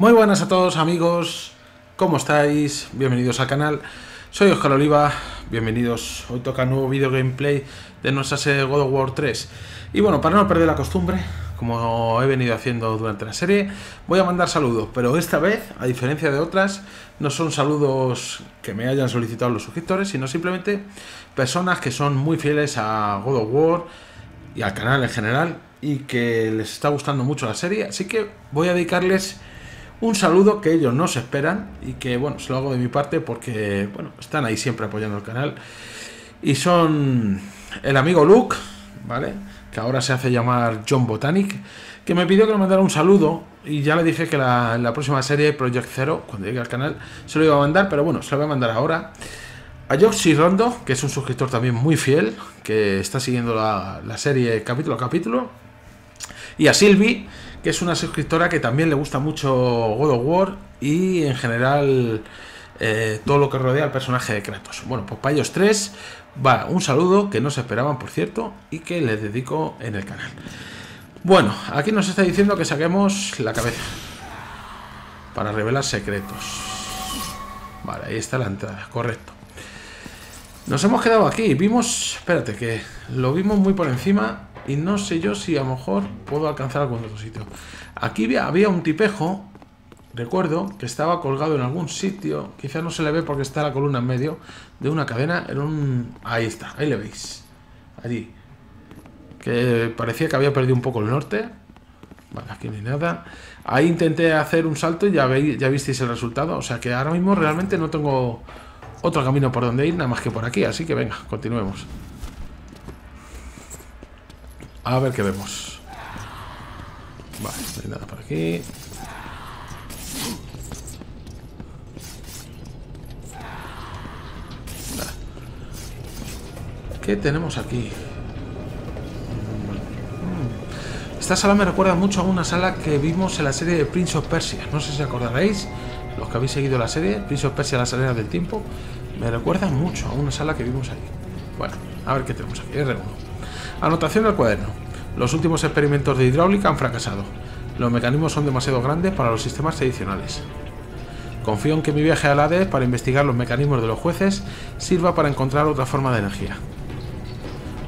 Muy buenas a todos amigos, ¿cómo estáis? Bienvenidos al canal. Soy Oscar Oliva, bienvenidos. Hoy toca nuevo video gameplay de nuestra serie God of War 3. Y bueno, para no perder la costumbre, como he venido haciendo durante la serie, voy a mandar saludos, pero esta vez, a diferencia de otras, no son saludos que me hayan solicitado los suscriptores, sino simplemente personas que son muy fieles a God of War y al canal en general y que les está gustando mucho la serie, así que voy a dedicarles un saludo que ellos no se esperan y que, bueno, se lo hago de mi parte porque, bueno, están ahí siempre apoyando el canal. Y son el amigo Luke, ¿vale? Que ahora se hace llamar John Botanic, que me pidió que le mandara un saludo y ya le dije que la, la próxima serie, Project Zero, cuando llegue al canal, se lo iba a mandar, pero bueno, se lo voy a mandar ahora. A Joxy Rondo, que es un suscriptor también muy fiel, que está siguiendo la, la serie capítulo a capítulo. Y a Silvi, que es una suscriptora que también le gusta mucho God of War y en general eh, todo lo que rodea al personaje de Kratos. Bueno, pues para ellos tres va un saludo que no se esperaban, por cierto, y que les dedico en el canal. Bueno, aquí nos está diciendo que saquemos la cabeza para revelar secretos. Vale, ahí está la entrada, correcto. Nos hemos quedado aquí, vimos, espérate, que lo vimos muy por encima y no sé yo si a lo mejor puedo alcanzar algún otro sitio. Aquí había un tipejo, recuerdo, que estaba colgado en algún sitio, quizá no se le ve porque está la columna en medio, de una cadena, en un... Ahí está, ahí le veis. Allí. Que parecía que había perdido un poco el norte. Vale, aquí no hay nada. Ahí intenté hacer un salto y ya, veis, ya visteis el resultado. O sea que ahora mismo realmente no tengo otro camino por donde ir, nada más que por aquí. Así que venga, continuemos. A ver qué vemos. Vale, no hay nada por aquí. ¿Qué tenemos aquí? Esta sala me recuerda mucho a una sala que vimos en la serie de Prince of Persia. No sé si acordaréis, los que habéis seguido la serie, Prince of Persia, la salida del tiempo, me recuerda mucho a una sala que vimos ahí. Bueno, a ver qué tenemos aquí. R1. Anotación del cuaderno. Los últimos experimentos de hidráulica han fracasado. Los mecanismos son demasiado grandes para los sistemas tradicionales. Confío en que mi viaje a la Hades para investigar los mecanismos de los jueces sirva para encontrar otra forma de energía.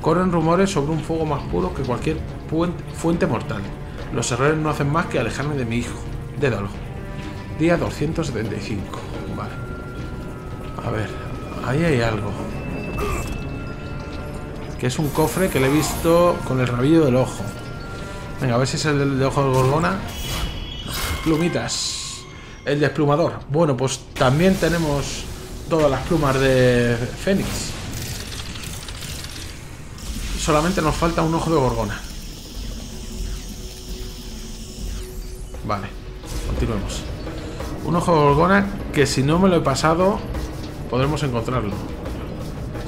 Corren rumores sobre un fuego más puro que cualquier fuente mortal. Los errores no hacen más que alejarme de mi hijo. Dédalo. Día 275. Vale. A ver, ahí hay algo que es un cofre que le he visto con el rabillo del ojo. Venga, a ver si es el de ojo de gorgona. Plumitas. El desplumador. Bueno, pues también tenemos todas las plumas de Fénix. Solamente nos falta un ojo de gorgona. Vale, continuemos. Un ojo de gorgona que si no me lo he pasado, podremos encontrarlo.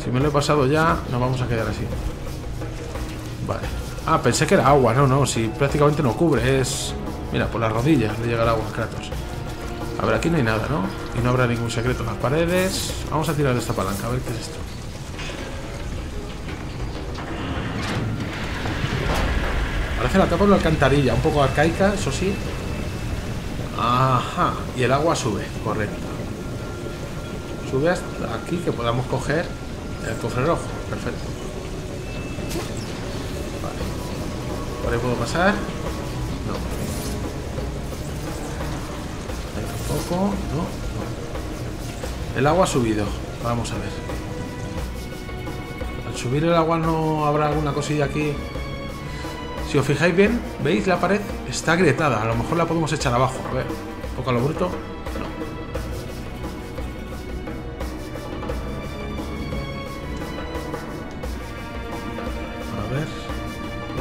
Si me lo he pasado ya, nos vamos a quedar así. Vale. Ah, pensé que era agua. No, no, si prácticamente no cubre. Es... Mira, por las rodillas le llega el agua a Kratos. A ver, aquí no hay nada, ¿no? Y no habrá ningún secreto en las paredes. Vamos a tirar de esta palanca, a ver qué es esto. Parece la tapa de una alcantarilla, un poco arcaica, eso sí. Ajá, y el agua sube, correcto. Sube hasta aquí que podamos coger el cofre rojo, perfecto. Vale. ¿Por ahí puedo pasar? No. Ahí no, no. El agua ha subido. Vamos a ver. Al subir el agua no habrá alguna cosilla aquí. Si os fijáis bien, ¿veis la pared? Está agrietada. A lo mejor la podemos echar abajo. A ver, un poco a lo bruto.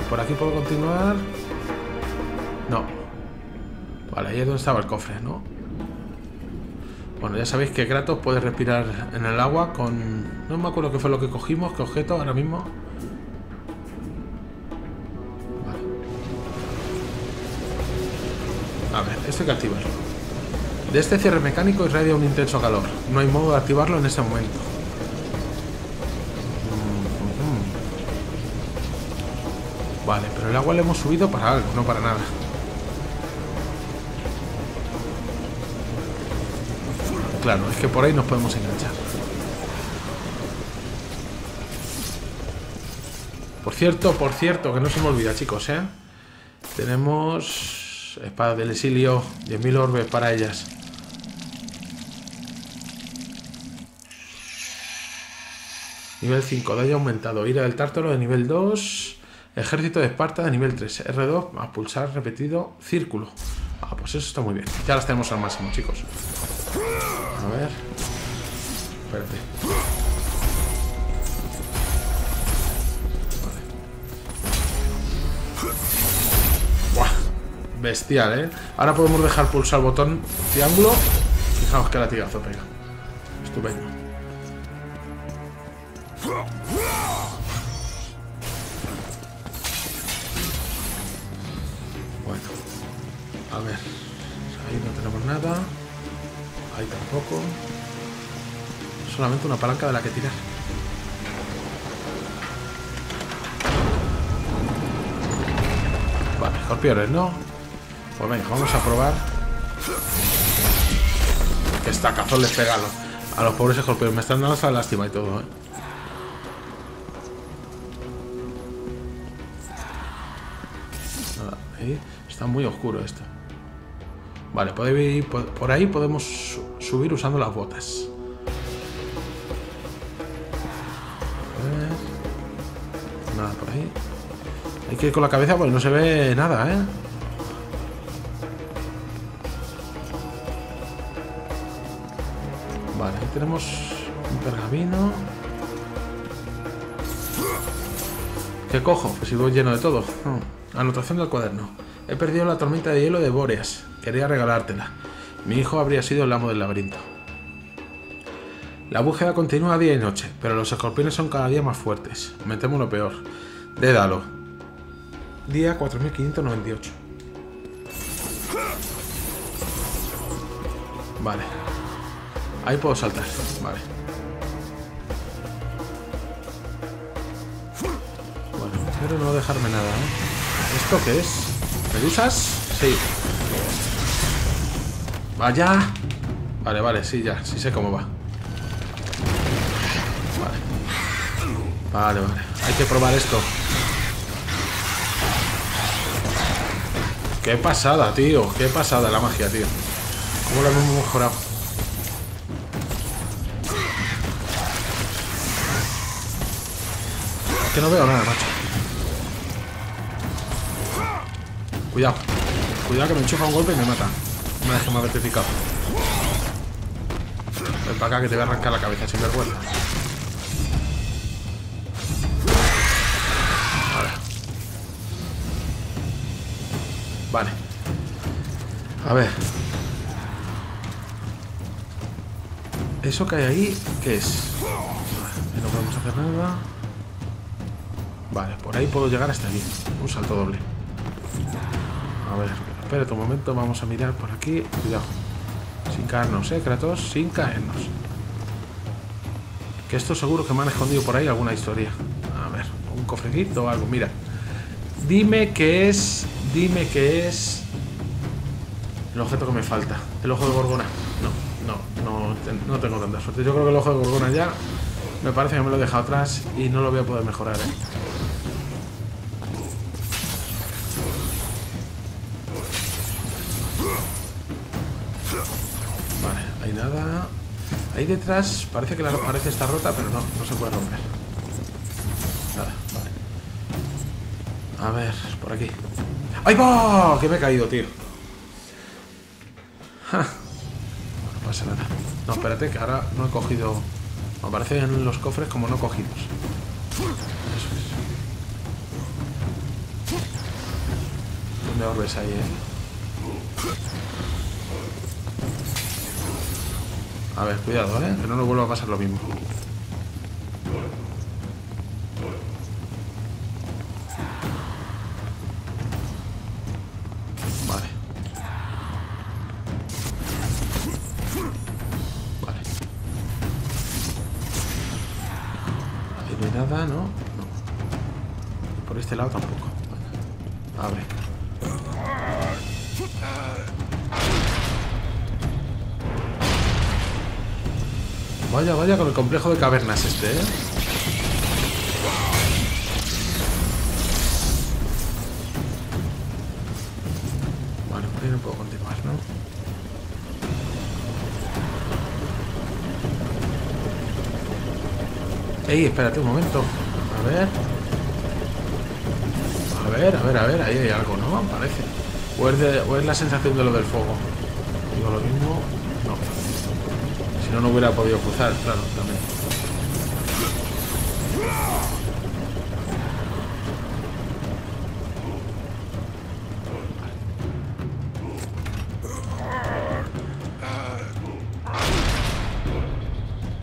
¿Por aquí puedo continuar? No. Vale, ahí es donde estaba el cofre, ¿no? Bueno, ya sabéis que Kratos puede respirar en el agua con... No me acuerdo qué fue lo que cogimos, qué objeto ahora mismo. A ver, esto hay que activarlo. De este cierre mecánico irradia un intenso calor. No hay modo de activarlo en este momento. Vale, pero el agua le hemos subido para algo, no para nada. Claro, es que por ahí nos podemos enganchar. Por cierto, por cierto, que no se me olvida, chicos, ¿eh? Tenemos espada del exilio, 10.000 orbes para ellas. Nivel 5, daño aumentado. Ira del tártaro de nivel 2. Ejército de Esparta de nivel 3. R2 a pulsar repetido círculo. Ah, pues eso está muy bien. Ya las tenemos al máximo, chicos. A ver. Espérate. Bestial, ¿eh? Ahora podemos dejar pulsar el botón triángulo. Fijaos que latigazo pega. Estupendo. Bueno. A ver. Ahí no tenemos nada. Ahí tampoco. Solamente una palanca de la que tirar. Vale, escorpiones, ¿no? Pues venga, vamos a probar. Esta cazón les pega a los, pobres escorpiones. Me están dando esa lástima y todo, ¿eh? Está muy oscuro esto. Vale, por ahí podemos subir usando las botas. Nada por ahí. Hay que ir con la cabeza porque no se ve nada, ¿eh? Tenemos un pergamino. ¿Qué cojo? Pues si lleno de todo. Anotación del cuaderno. He perdido la tormenta de hielo de Boreas. Quería regalártela. Mi hijo habría sido el amo del laberinto. La búsqueda continúa día y noche, pero los escorpiones son cada día más fuertes. Me temo lo peor. Dédalo. Día 4598. Vale. Ahí puedo saltar, vale. Bueno, espero no dejarme nada, ¿eh? ¿Esto qué es? ¿Medusas? Sí. ¡Vaya! Vale, vale, sí, ya, sí sé cómo va. Vale. Vale, vale. Hay que probar esto. Qué pasada, tío. Qué pasada la magia, tío. ¿Cómo lo hemos mejorado? Que no veo nada, macho. Cuidado. Cuidado que me enchufa un golpe y me mata. Una vez que me ha petrificado. Ven para acá que te voy a arrancar la cabeza sin vergüenza. Vale. Vale. A ver. ¿Eso que hay ahí qué es? no podemos hacer nada. Vale, por ahí puedo llegar hasta allí. Un salto doble. A ver, espérate un momento. Vamos a mirar por aquí. Cuidado. Sin caernos, ¿eh, Kratos? Sin caernos. Que esto seguro que me han escondido por ahí alguna historia. A ver, un cofrecito o algo. Mira. Dime que es... Dime que es... El objeto que me falta. El ojo de Gorgona. No, no, no, no tengo tanta suerte. Yo creo que el ojo de Gorgona ya... Me parece que me lo he dejado atrás y no lo voy a poder mejorar, ¿eh? Ahí detrás parece que la pared está rota, pero no, no se puede romper. Nada, vale. A ver, por aquí. ¡Ay, va! Que me he caído, tío. No pasa nada. No, espérate, que ahora no he cogido... Aparecen los cofres como no cogidos. Eso es. ¿Dónde orbes ahí, eh? A ver, cuidado, ¿eh? Que no nos vuelva a pasar lo mismo. Con el complejo de cavernas este, ¿eh? Ahí no puedo continuar, ¿no? Ey, espérate un momento. A ver. A ver, a ver, a ver, ahí hay algo, ¿no? Parece. O es, de- o es la sensación de lo del fuego. Digo lo mismo. No. No hubiera podido cruzar, claro, también.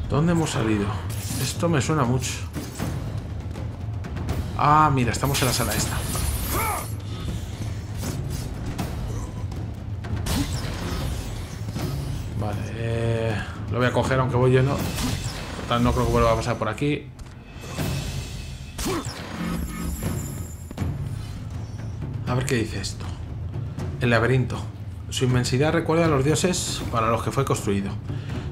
¿Dónde hemos salido? Esto me suena mucho. Ah, mira, estamos en la sala esta. Aunque voy lleno. No creo que vuelva a pasar por aquí. A ver qué dice esto. El laberinto. Su inmensidad recuerda a los dioses para los que fue construido.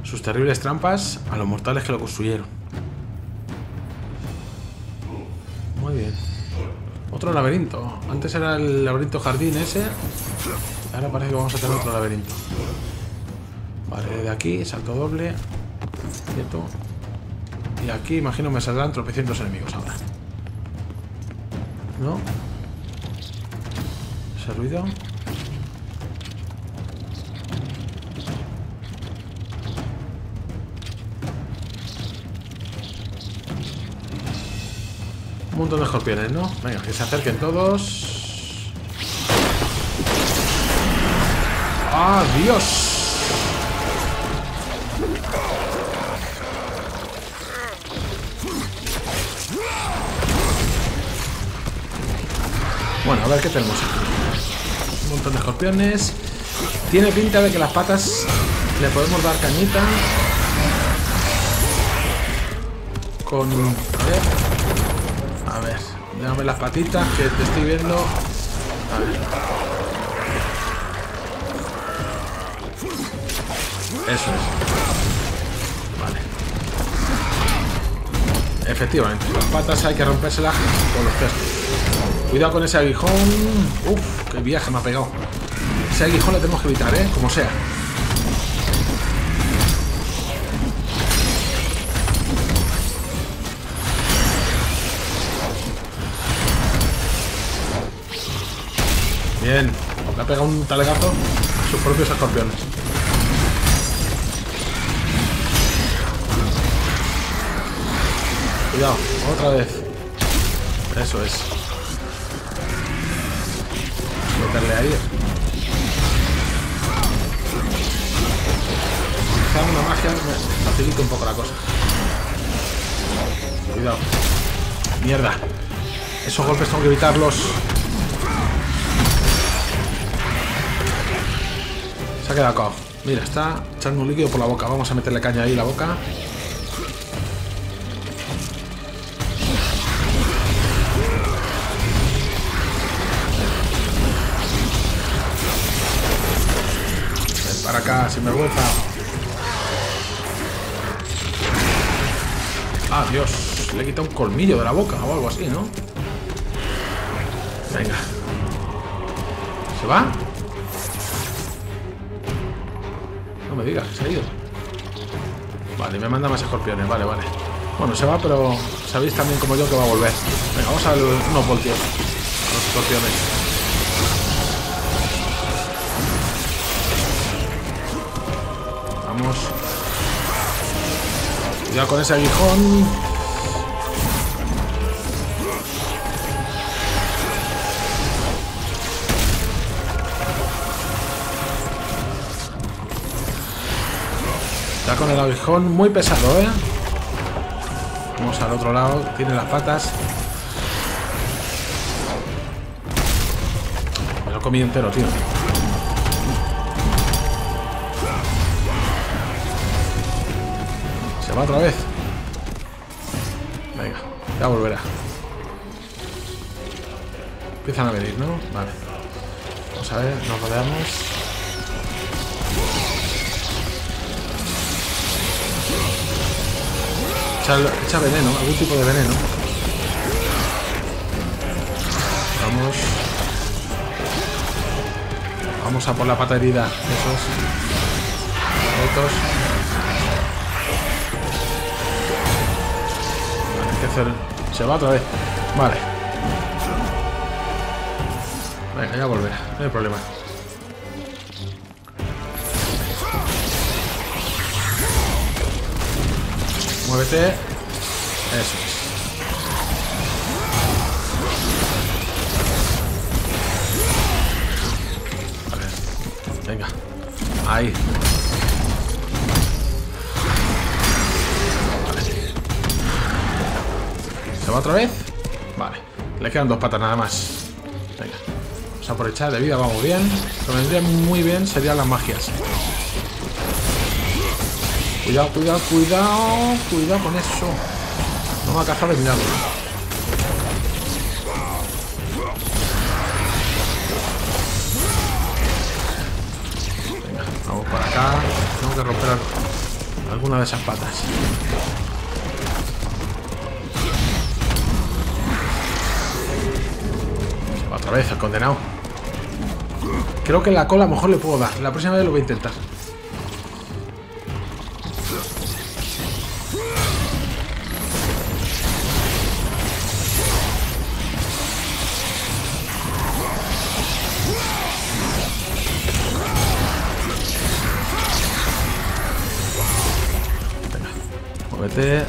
Sus terribles trampas a los mortales que lo construyeron. Muy bien. Otro laberinto. Antes era el laberinto jardín ese. Ahora parece que vamos a tener otro laberinto. Vale, de aquí, salto doble. Y aquí, imagino, me saldrán tropecientos enemigos ahora. ¿No? ¿Ese ruido? Un montón de escorpiones, ¿no? Venga, que se acerquen todos. ¡Ah, a ver qué tenemos aquí. Un montón de escorpiones. Tiene pinta de que las patas le podemos dar cañita. Con... A ver. A ver. Déjame las patitas que te estoy viendo. A ver. Eso es. Vale. Efectivamente. Las patas hay que rompérselas con los pies. Cuidado con ese aguijón. Uf, qué viaje me ha pegado. Ese aguijón lo tenemos que evitar, ¿eh? Como sea. Bien. Le ha pegado un talegazo a sus propios escorpiones. Cuidado, otra vez. Eso es. Meterle ahí. Magia me facilita un poco la cosa. Cuidado. Mierda. Esos golpes tengo que evitarlos. Se ha quedado cao. Mira, está echando un líquido por la boca. Vamos a meterle caña ahí la boca. Acá, sin vergüenza. Ah, Dios. Le he quitado un colmillo de la boca o algo así, ¿no? Venga. ¿Se va? No me digas, se ha ido. Vale, me manda más escorpiones, vale, vale. Bueno, se va, pero sabéis también como yo que va a volver. Venga, vamos a ver unos voltios. Los escorpiones. Cuidado con ese aguijón. Está con el aguijón muy pesado, ¿eh? Vamos al otro lado. Tiene las patas. Me lo comido entero, tío. Se va otra vez. Venga, ya volverá. Empiezan a venir, ¿no? Vale. Vamos a ver, nos rodeamos. echa, veneno, algún tipo de veneno. Vamos. Vamos a por la pata herida. Esos. Otros. Se va otra vez. Vale. Venga, ya volverá. No hay problema. Muévete. Eso. Venga. Ahí. Otra vez? Vale. Le quedan dos patas nada más. Venga. Vamos a aprovechar de vida, vamos bien. Lo vendría muy bien serían las magias. Cuidado, cuidado, cuidado. Cuidado con eso. No me ha cazado de milagro. Venga, vamos para acá. Tengo que romper alguna de esas patas. Otra vez, condenado. Creo que la cola mejor le puedo dar. La próxima vez lo voy a intentar. Muévete. Eso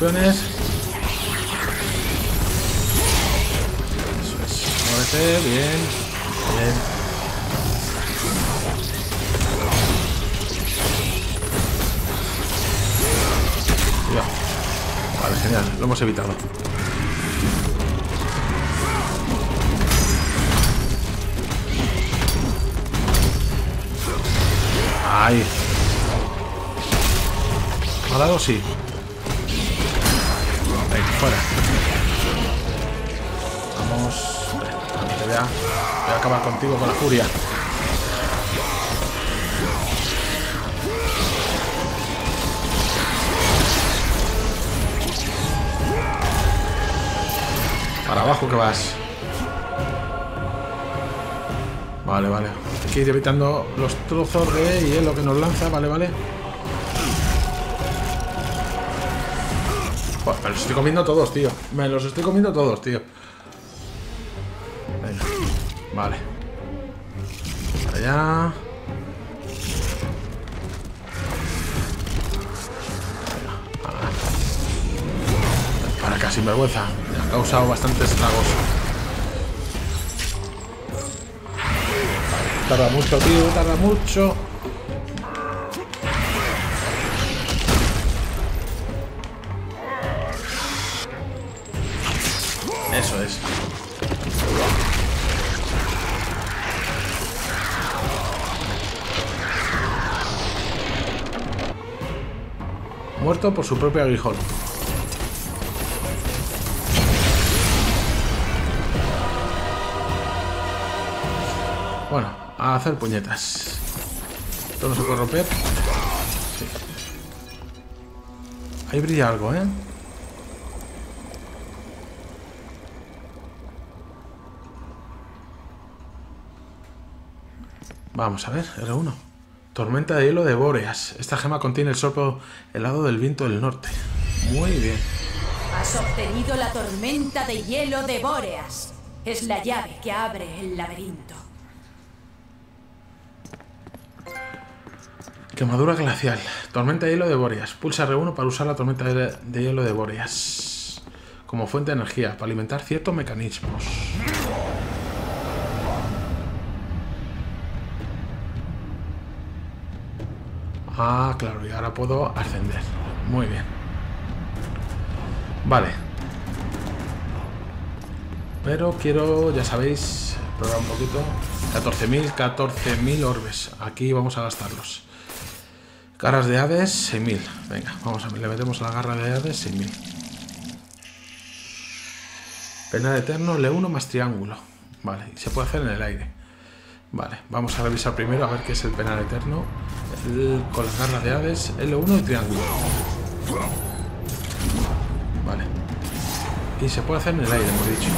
los escorpiones. bien. Bien. Genial. Lo hemos evitado. Ahí. ¿Ha dado? Sí. Voy a, acabar contigo con la furia. Para abajo que vas. Vale, vale. Hay que ir evitando los trozos de hielo que nos lanza. Vale, vale. me los estoy comiendo todos, tío. Me los estoy comiendo todos, tío. Vale. Para allá. Para acá, sin vergüenza. Me ha causado bastantes estragos. Tarda mucho, tío, tarda mucho. Muerto por su propio aguijón. Bueno, a hacer puñetas. Esto no se puede romper. Ahí brilla algo, ¿eh? Vamos a ver, R1. Tormenta de hielo de Bóreas. Esta gema contiene el soplo helado del viento del norte. Muy bien. Has obtenido la tormenta de hielo de Bóreas. Es la llave que abre el laberinto. Quemadura glacial. Tormenta de hielo de Bóreas. Pulsa R1 para usar la tormenta de hielo de Bóreas. Como fuente de energía, para alimentar ciertos mecanismos. Ah, claro, y ahora puedo ascender. Muy bien. Vale. Pero quiero, ya sabéis, explorar un poquito. 14.000, 14.000 orbes. Aquí vamos a gastarlos. Garras de Hades, 6.000. Venga, vamos a le metemos a la garra de Hades, 6.000. Penal eterno, L1 más triángulo. Vale, y se puede hacer en el aire. Vale, vamos a revisar primero a ver qué es el penal eterno. con las garras de Hades, L1 y triángulo. Vale. Y se puede hacer en el aire, hemos dicho.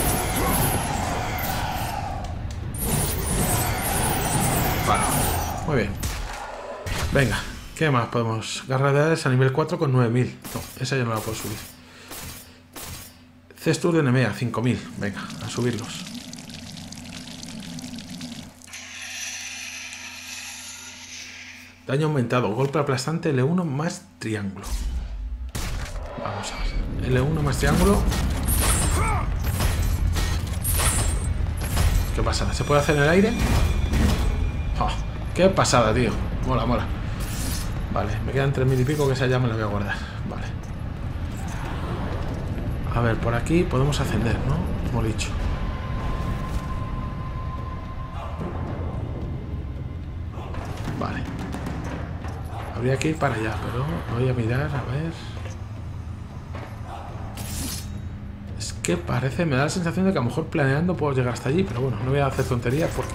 Vale, muy bien. Venga, ¿qué más podemos? Garra de Hades a nivel 4 con 9000. No, esa ya no la puedo subir. Cestur de Nemea, 5000. Venga, a subirlos. Daño aumentado, golpe aplastante L1 más triángulo. Vamos a ver. L1 más triángulo. ¿Qué pasada? ¿Se puede hacer en el aire? Oh, ¡Qué pasada, tío! Mola, mola. Vale, me quedan 3.000 y pico que esa ya me la voy a guardar. Vale. A ver, por aquí podemos ascender, ¿no? Como he dicho. Habría que ir para allá, pero voy a mirar, a ver... Es que parece, me da la sensación de que a lo mejor planeando puedo llegar hasta allí, pero bueno, no voy a hacer tonterías porque...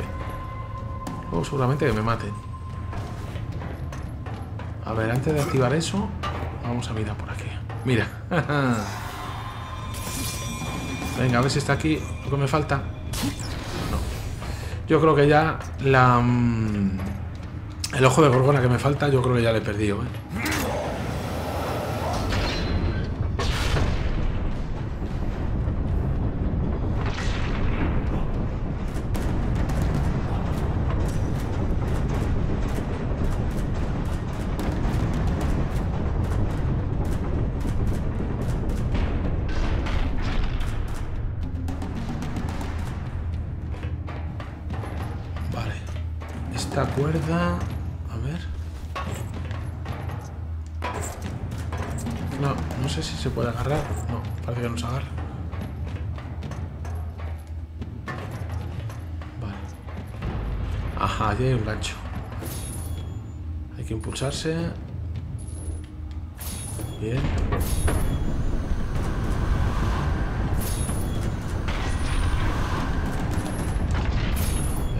Luego seguramente que me maten. A ver, antes de activar eso, vamos a mirar por aquí. Mira. Venga, a ver si está aquí lo que me falta. No. Yo creo que ya la... El ojo de gorgona que me falta, yo creo que ya le he perdido, ¿eh? Esta cuerda... sé si se puede agarrar. No, parece que no se agarra. Vale. Ajá, allí hay un gancho. Hay que impulsarse. Bien.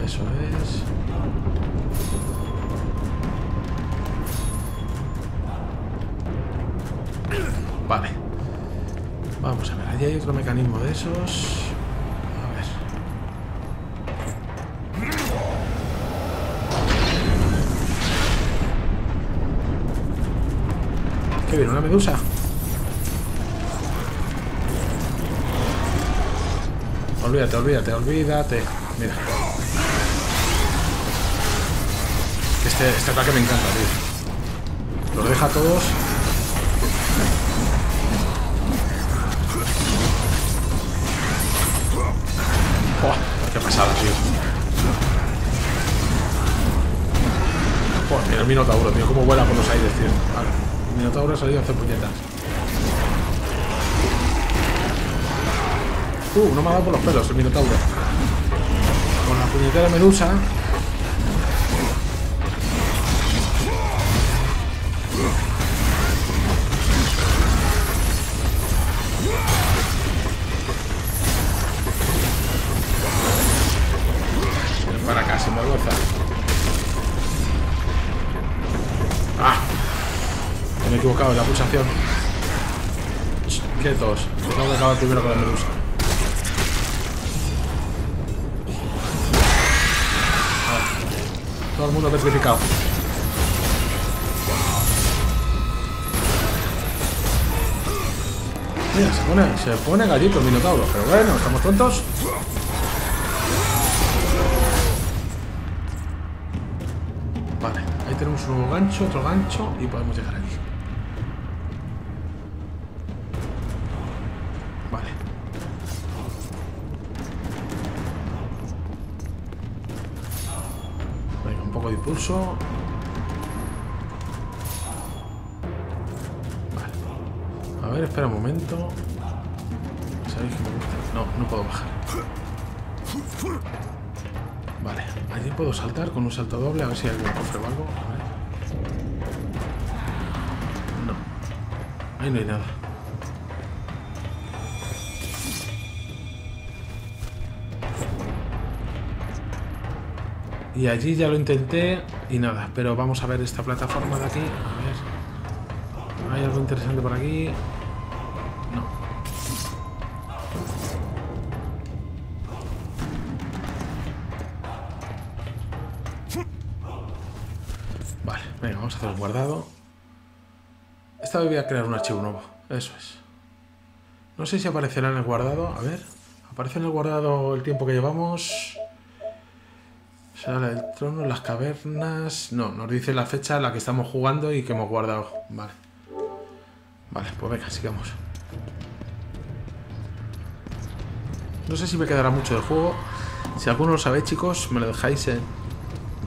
Eso es. Otro mecanismo de esos. ¿Qué viene? ¿Una medusa? Olvídate, olvídate, olvídate. Mira. Este, este ataque me encanta, tío. Los deja a todos mira el Minotauro, tío, cómo vuela por los aires, tío. Vale, el Minotauro ha salido a hacer puñetas. Uh, no me ha dado por los pelos el Minotauro. Con la puñetera medusa equivocado la pulsación. Quietos. Tengo que acabar primero con la medusa. Todo el mundo petrificado. Mira, se pone, se pone gallito el minotauro, pero bueno, estamos tontos. Vale, ahí tenemos un gancho, otro gancho y podemos llegar Vale. A ver, espera un momento. ¿Sabéis que me gusta? No, no puedo bajar. Vale, allí puedo saltar con un salto doble, a ver si hay algún cofre o algo. A ver. No. Ahí no hay nada. Y allí ya lo intenté y nada, pero vamos a ver esta plataforma de aquí. A ver. ¿Hay algo interesante por aquí? No. Vale, venga, vamos a hacer un guardado. Esta vez voy a crear un archivo nuevo. Eso es. No sé si aparecerá en el guardado. A ver. Aparece en el guardado el tiempo que llevamos. Sala del trono, las cavernas. No, nos dice la fecha en la que estamos jugando y que hemos guardado. Vale. Vale, pues venga, sigamos. No sé si me quedará mucho del juego. Si alguno lo sabe, chicos, me lo dejáis en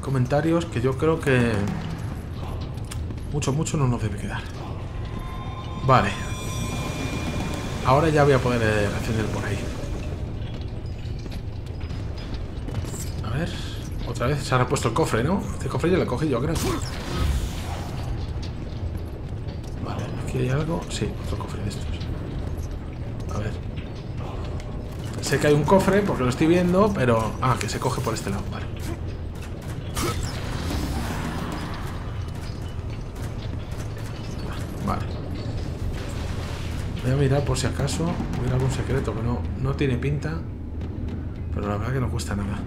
comentarios, que yo creo que mucho, mucho no nos debe quedar. Vale. Ahora ya voy a poder ascender por ahí. A ver. Otra vez se ha repuesto el cofre, ¿no? Este cofre ya lo cogí yo, creo. Vale, aquí hay algo. Sí, otro cofre de estos. A ver. Sé que hay un cofre porque lo estoy viendo, pero... Ah, que se coge por este lado, vale. Vale. Voy a mirar por si acaso hubiera algún secreto que no, no tiene pinta. Pero la verdad que no cuesta nada.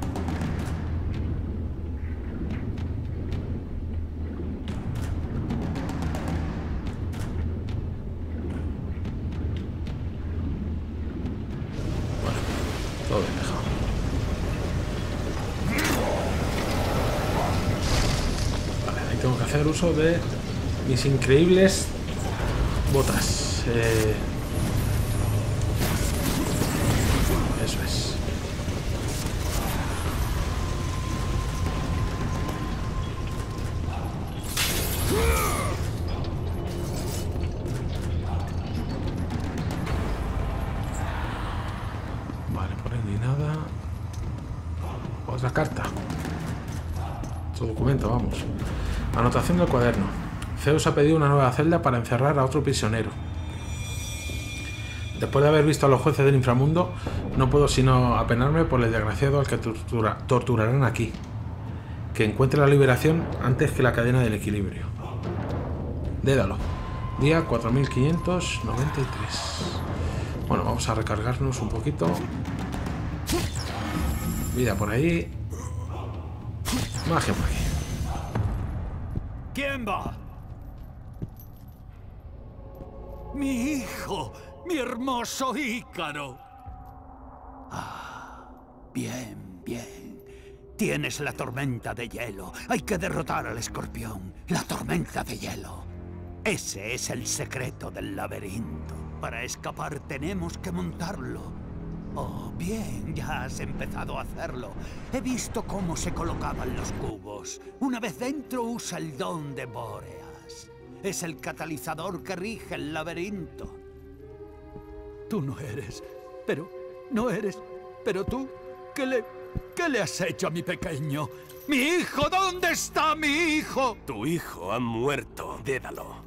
Uso de mis increíbles botas. Eh, Del cuaderno. Zeus ha pedido una nueva celda para encerrar a otro prisionero. Después de haber visto a los jueces del inframundo, no puedo sino apenarme por el desgraciado al que tortura- torturarán aquí. Que encuentre la liberación antes que la cadena del equilibrio. Dédalo. Día 4593. Bueno, vamos a recargarnos un poquito. Vida por ahí. Magia por. ¿Quién va? Mi hijo, mi hermoso Ícaro. Ah, bien, bien. Tienes la tormenta de hielo. Hay que derrotar al escorpión. La tormenta de hielo. Ese es el secreto del laberinto. Para escapar tenemos que montarlo. Oh, bien, ya has empezado a hacerlo. He visto cómo se colocaban los cubos. Una vez dentro usa el don de Bóreas. Es el catalizador que rige el laberinto. Tú no eres, pero no eres, pero tú, ¿qué le, qué le has hecho a mi pequeño? ¡Mi hijo! ¿Dónde está mi hijo? Tu hijo ha muerto, Dédalo.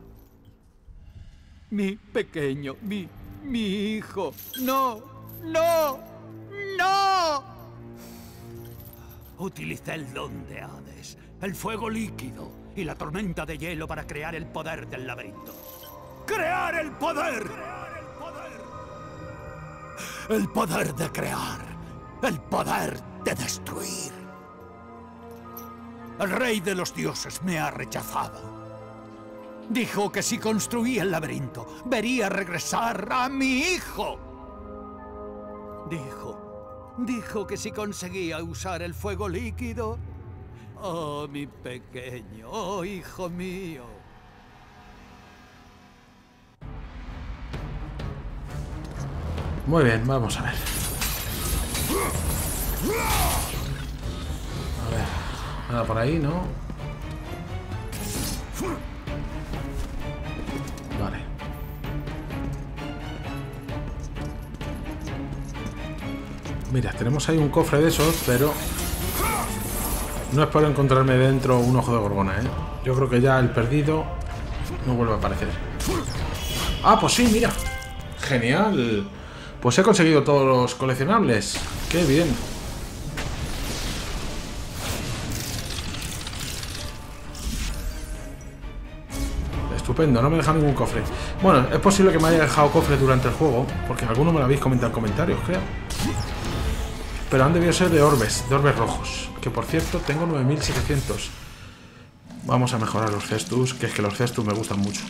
Mi pequeño, mi, mi hijo. No, no, no. Utilicé el don de Hades, el fuego líquido y la tormenta de hielo para crear el poder del laberinto. ¡Crear el poder! El poder de crear, el poder de destruir. El rey de los dioses me ha rechazado. Dijo que si construía el laberinto, vería regresar a mi hijo. Dijo, dijo que si conseguía usar el fuego líquido... Oh, mi pequeño, oh, hijo mío. Muy bien, vamos a ver. A ver. Nada por ahí, ¿no? Mira, tenemos ahí un cofre de esos, pero... No espero encontrarme dentro un ojo de gorgona, ¿eh? Yo creo que ya el perdido no vuelve a aparecer. Ah, pues sí, mira. Genial. Pues he conseguido todos los coleccionables. Qué bien. Estupendo, no me deja ningún cofre. Bueno, es posible que me haya dejado cofre durante el juego, porque alguno me lo habéis comentado en comentarios, creo. Pero han debido ser de orbes, de orbes rojos. Que por cierto, tengo 9700. Vamos a mejorar los cestus, que es que los cestus me gustan mucho.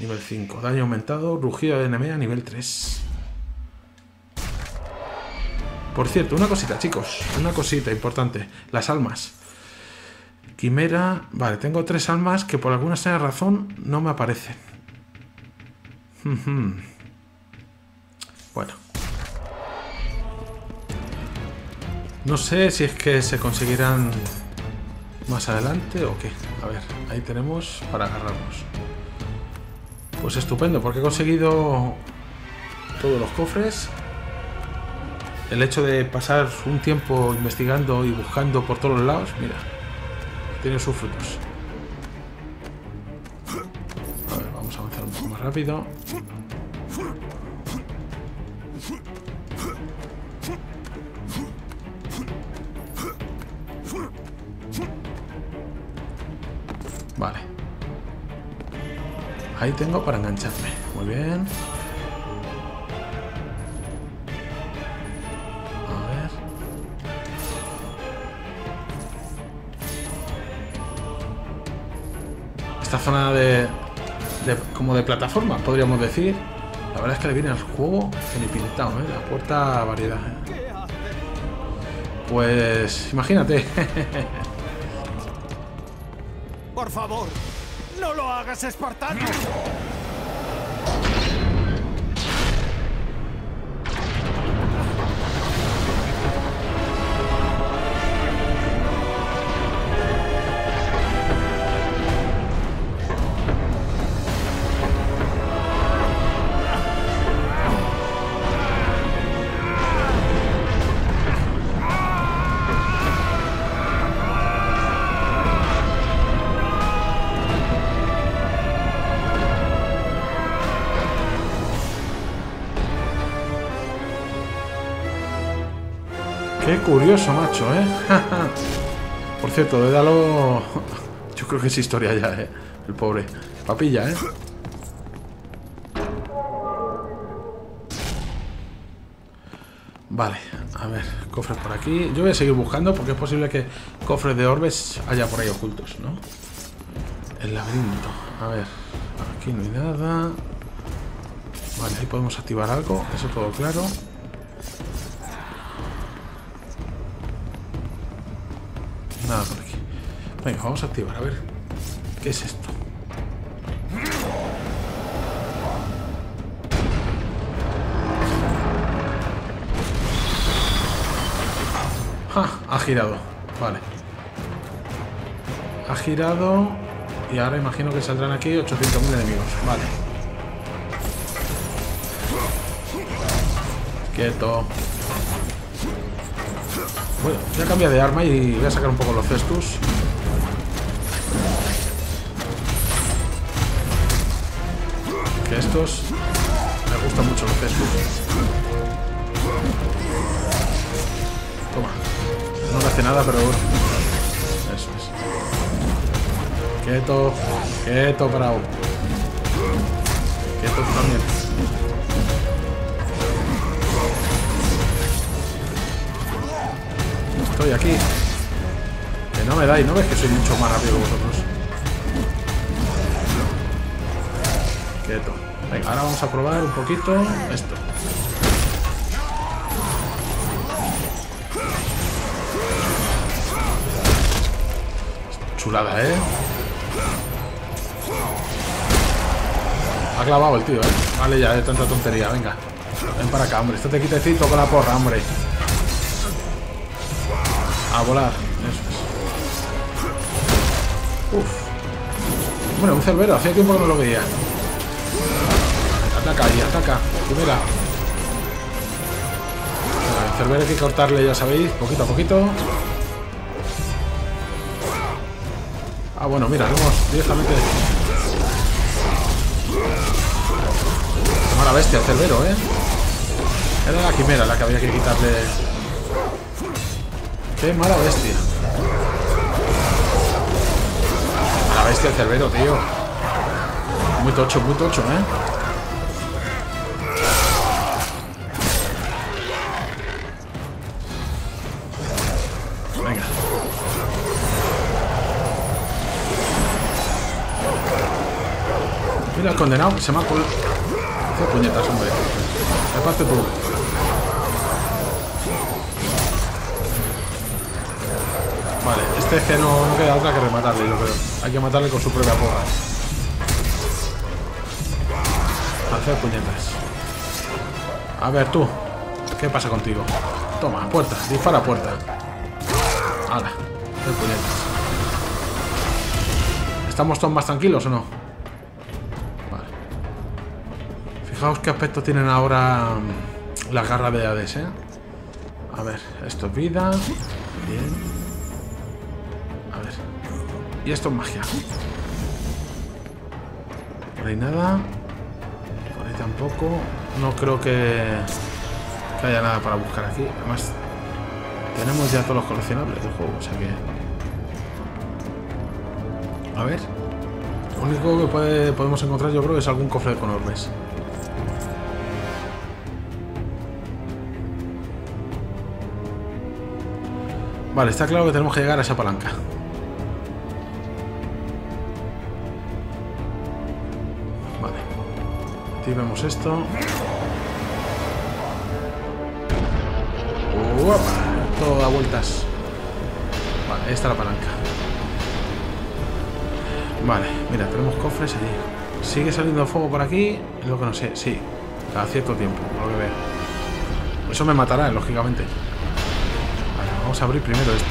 Nivel 5. Daño aumentado. Rugido de enemiga nivel 3. Por cierto, una cosita, chicos. Una cosita importante. Las almas. Quimera... Vale, tengo tres almas que por alguna extraña razón no me aparecen. bueno. No sé si es que se conseguirán más adelante o qué. A ver, ahí tenemos para agarrarnos. Pues estupendo, porque he conseguido todos los cofres. El hecho de pasar un tiempo investigando y buscando por todos los lados, mira, tiene sus frutos. A ver, vamos a avanzar un poco más rápido. Tengo para engancharme. Muy bien. Esta zona de, de- como de plataforma, podríamos decir. La verdad es que le viene al juego que ni pintado, ¿eh? La puerta variedad. ¿eh? Pues imagínate. Por favor, no lo hagas, espartano. Qué curioso, macho, ¿eh? Por cierto, Dédalo... Yo creo que es historia ya, ¿eh? El pobre. Papilla, ¿eh? Vale, a ver, cofres por aquí. Yo voy a seguir buscando porque es posible que cofres de orbes haya por ahí ocultos, ¿no? El laberinto. A ver, aquí no hay nada. Vale, ahí podemos activar algo, eso todo claro. Venga, vamos a activar, a ver. ¿Qué es esto? ¡Ja! Ha girado. Vale. Ha girado. Y ahora imagino que saldrán aquí 800.000 enemigos. Vale. Quieto. Bueno, voy a cambiar de arma y voy a sacar un poco los cestus. Estos me gustan mucho los cestus. Toma. No le hace nada, pero bueno. Eso es. Quieto. Quieto, bravo. Quieto también. Estoy aquí. Que no me dais, ¿no ves que soy mucho más rápido que vosotros? Quieto. Venga, ahora vamos a probar un poquito esto. Chulada, ¿eh? Ha clavado el tío, ¿eh? Vale, ya, de tanta tontería, venga. Ven para acá, hombre. Esto te quitecito con la porra, hombre. A volar. Eso es. Uf. Bueno, un cerbero. Hacía tiempo que no lo veía. Ataca ahí, ataca. Primera. Cerbero hay que cortarle, ya sabéis, poquito a poquito. Ah, bueno, mira, vamos directamente... Mala bestia Cerbero, ¿eh? Era la quimera la que había que quitarle... Qué mala bestia. Mala bestia Cerbero, tío. Muy tocho, muy tocho, ¿eh? Mira el condenado, se me ha colado. Qué puñetas, hombre. Reparte tú. Vale, este es que no, no queda otra que rematarle, yo creo. Hay que matarle con su propia porra. Hacer puñetas. A ver, tú. ¿Qué pasa contigo? Toma, puerta. Dispara puerta. Hala. Hacer puñetas. ¿Estamos todos más tranquilos o no? Fijaos qué aspecto tienen ahora mm, las garras de Hades, ¿eh? A ver, esto es vida. Bien. A ver. Y esto es magia. Por ahí nada. Por ahí tampoco. No creo que, que haya nada para buscar aquí. Además, tenemos ya todos los coleccionables del juego, o sea que... A ver. Lo único que podemos encontrar yo creo es algún cofre con orbes. Vale, está claro que tenemos que llegar a esa palanca. Vale. Aquí vemos esto. Todo da vueltas. Vale, ahí está la palanca. Vale, mira, tenemos cofres allí. ¿Sigue saliendo fuego por aquí? Es lo que no sé. Sí, cada cierto tiempo, lo que veo. Eso me matará, lógicamente. Vamos a abrir primero este.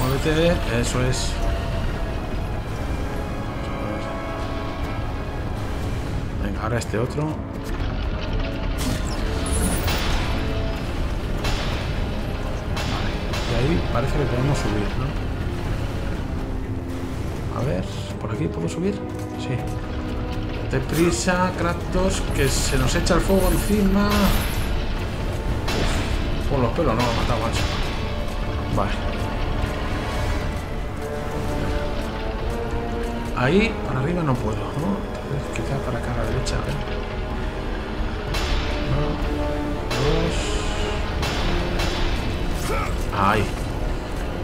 Muévete, eso es. Venga, ahora este otro. Y ahí parece que podemos subir, ¿no? A ver, ¿por aquí puedo subir? Sí. Deprisa, Kratos, que se nos echa el fuego encima. Los pelos no lo matado, macho. Vale. Ahí, para arriba no puedo, ¿no? Quizá para acá a la derecha. Uno, dos. Ahí.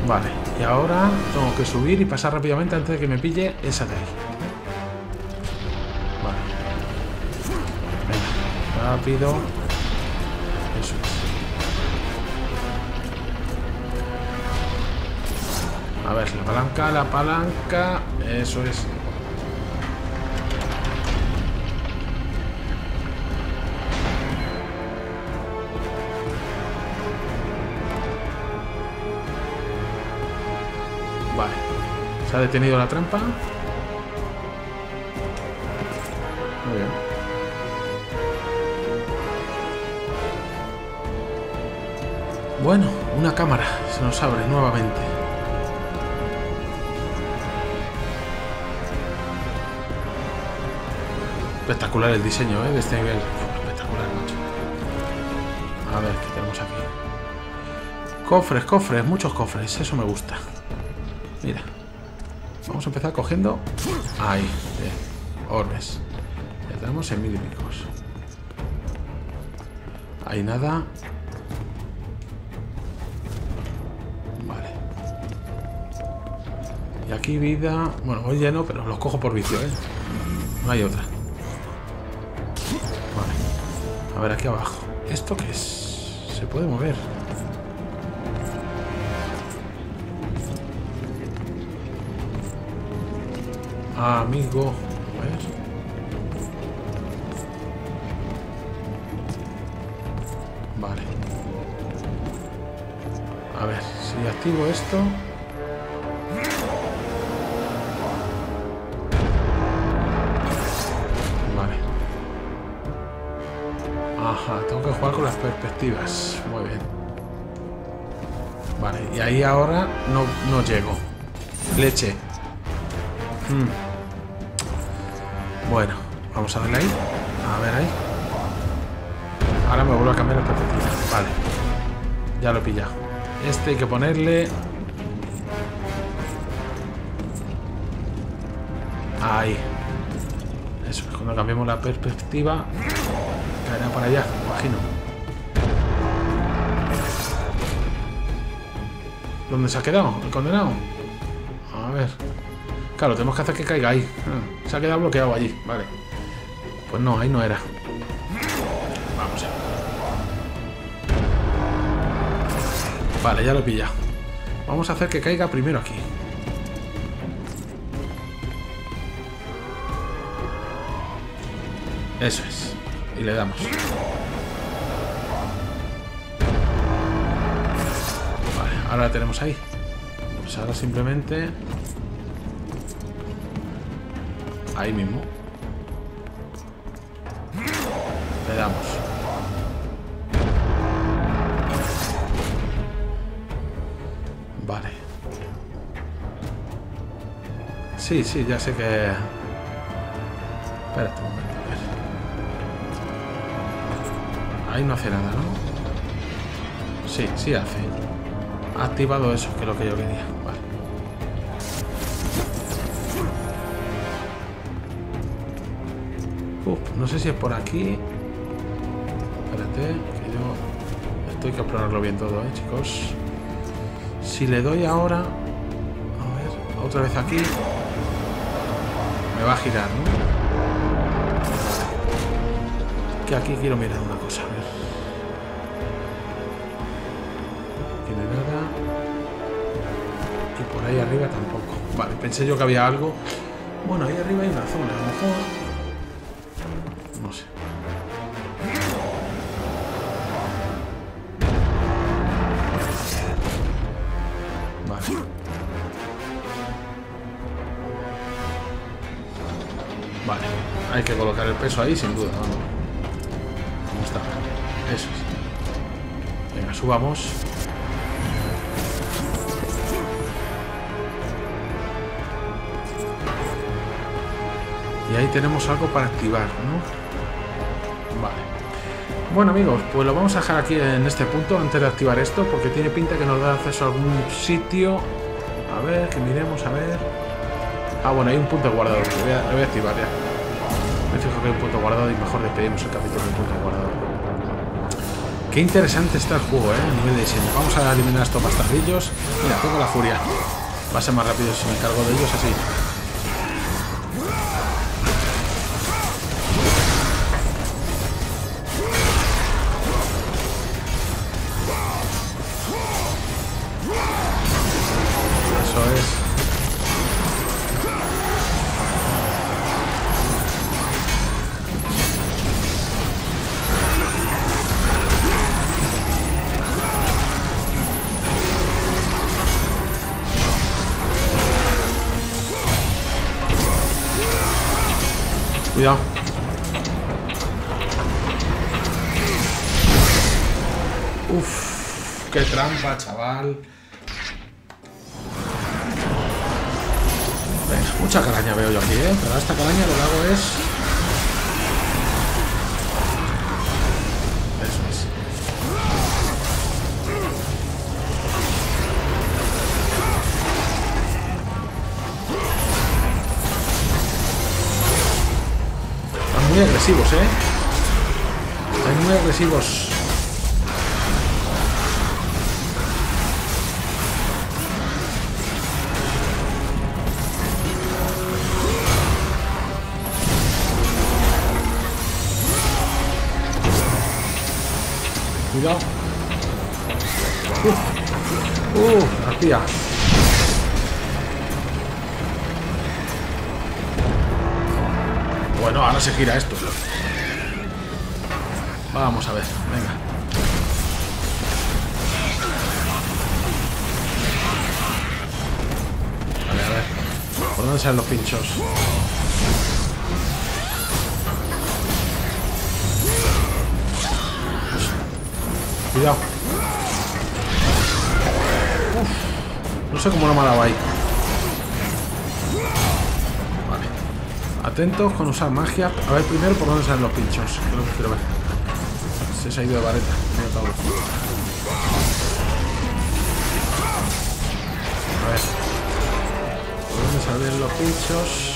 Vale. Y ahora tengo que subir y pasar rápidamente antes de que me pille esa de ahí. Vale. Venga. Rápido. La palanca, la palanca. Eso es. Vale. Se ha detenido la trampa. Muy bien. Bueno, una cámara se nos abre nuevamente. Espectacular el diseño ¿eh? de este nivel. Espectacular, macho. A ver, ¿qué tenemos aquí? Cofres, cofres, muchos cofres. Eso me gusta. Mira. Vamos a empezar cogiendo... Ahí, Orbes. Ya tenemos en mil y picos. Ahí nada. Vale. Y aquí vida... Bueno, hoy lleno, pero los cojo por vicio, ¿eh? No hay otra. Ver, aquí abajo. ¿Esto qué es? Se puede mover. amigo. A ver. Vale. A ver, si activo esto... Muy bien. Vale, y ahí ahora no, no llego. Leche. Mm. Bueno, vamos a darle ahí. A ver ahí. Ahora me vuelvo a cambiar la perspectiva. Vale. Ya lo he pillado. Este hay que ponerle... Ahí. Eso, cuando cambiemos la perspectiva, caerá para allá, imagino. ¿Dónde se ha quedado el condenado? A ver. Claro, tenemos que hacer que caiga ahí. Ah, se ha quedado bloqueado allí, vale. Pues no, ahí no era. Vamos a. Vale, ya lo he pillado. Vamos a hacer que caiga primero aquí. Eso es. Y le damos. Ahora la tenemos ahí. Pues ahora simplemente... Ahí mismo. Le damos. Vale. Sí, sí, ya sé que... Espérate un momento, a ver. Ahí no hace nada, ¿no? Sí, sí hace. Ha activado eso, que es lo que yo quería. No sé si es por aquí. Espérate, que yo... Esto hay que explorarlo bien todo, ¿eh, chicos? Si le doy ahora... A ver, otra vez aquí... Me va a girar, ¿no? Que aquí quiero mirar una tampoco. Vale, pensé yo que había algo. Bueno, ahí arriba hay una zona, a lo mejor. No sé. Vale. Vale, hay que colocar el peso ahí sin duda. ¿Cómo está? Eso es. Venga, subamos. Y ahí tenemos algo para activar, ¿no? Vale. Bueno amigos, pues lo vamos a dejar aquí en este punto antes de activar esto, porque tiene pinta que nos da acceso a algún sitio. A ver, que miremos, a ver. Ah, bueno, hay un punto guardado. Lo voy a, voy a activar ya. Me fijo que hay un punto guardado y mejor despedimos el capítulo del punto guardado. Qué interesante está el juego, ¿eh? A nivel de diseño. Vamos a eliminar estos bastardillos. Mira, tengo la furia. Va a ser más rápido si me encargo de ellos así. Trampa, chaval. Mucha caraña veo yo aquí, ¿eh? Pero esta caraña lo que hago es... Muy agresivos, ¿eh? Están muy agresivos. Uh, arpía. Bueno, ahora se gira esto. Vamos a ver, venga. Vale, a ver. ¿Por dónde salen los pinchos? Cuidado. No sé cómo lo me ha dado ahí. Vale. Atentos con usar magia. A ver primero por dónde salen los pinchos. Que lo que quiero ver. Se ha ido de vareta. A ver. ¿Por dónde salen los pinchos?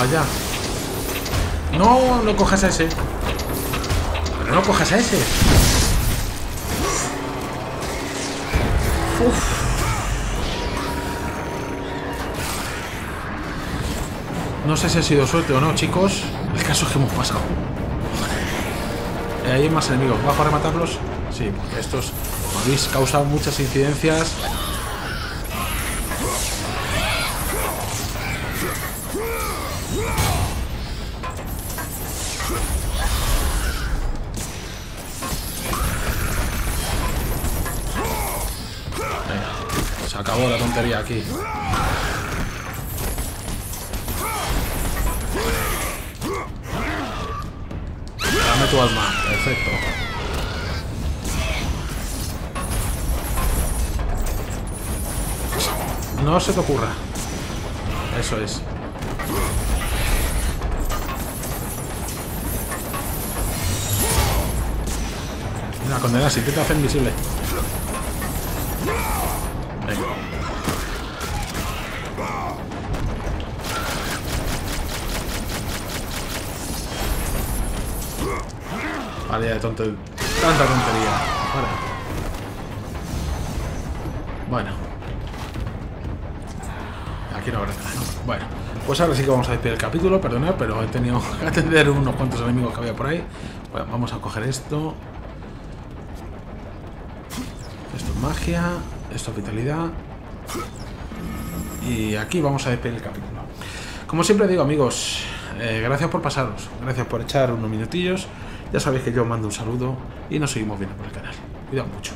Vaya. No, no cojas a ese. Pero no cojas a ese. No sé si ha sido suerte o no, chicos. El caso es que hemos pasado. Eh, Ahí hay más enemigos. ¿Bajo a rematarlos? Sí, porque estos como habéis causado muchas incidencias. Tontería aquí. Dame tu alma, perfecto. No se te ocurra. Eso es. Mira, condena, si intenta hacer invisible. Ya de. Tanta tontería. Bueno. Aquí no habrá nada, ¿no? Bueno. Pues ahora sí que vamos a despedir el capítulo, perdonad, pero he tenido que atender unos cuantos enemigos que había por ahí. Bueno, vamos a coger esto. Esto es magia. Esto es vitalidad. Y aquí vamos a despedir el capítulo. Como siempre digo, amigos, eh, gracias por pasaros. Gracias por echar unos minutillos. Ya sabéis que yo os mando un saludo y nos seguimos viendo por el canal. Cuidado mucho.